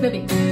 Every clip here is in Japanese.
Movie.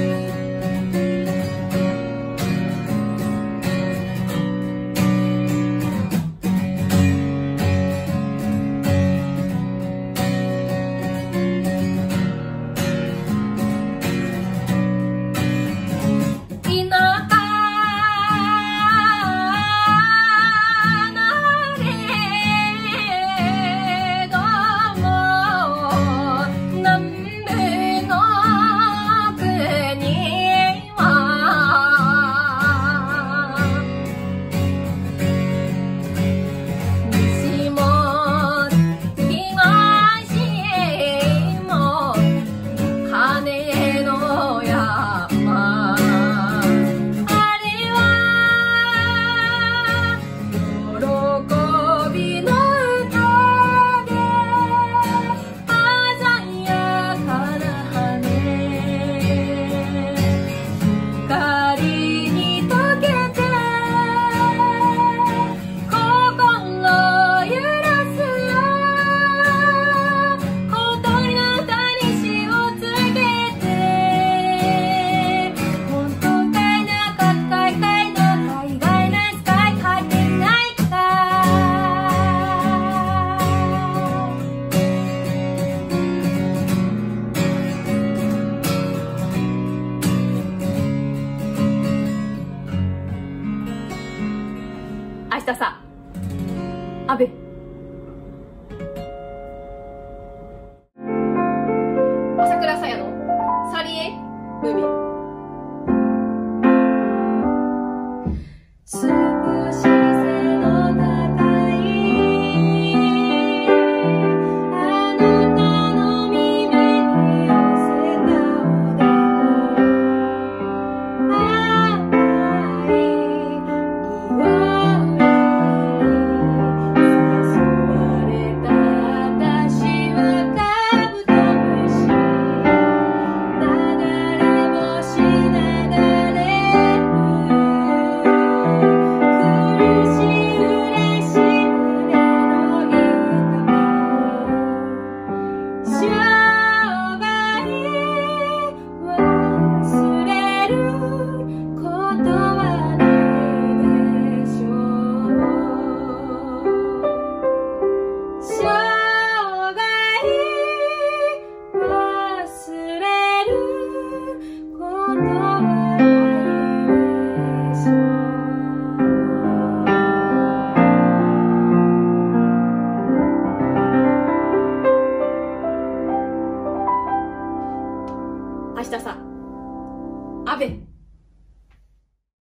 明日さ。阿部。朝倉さやの。サリエム明日さ、阿部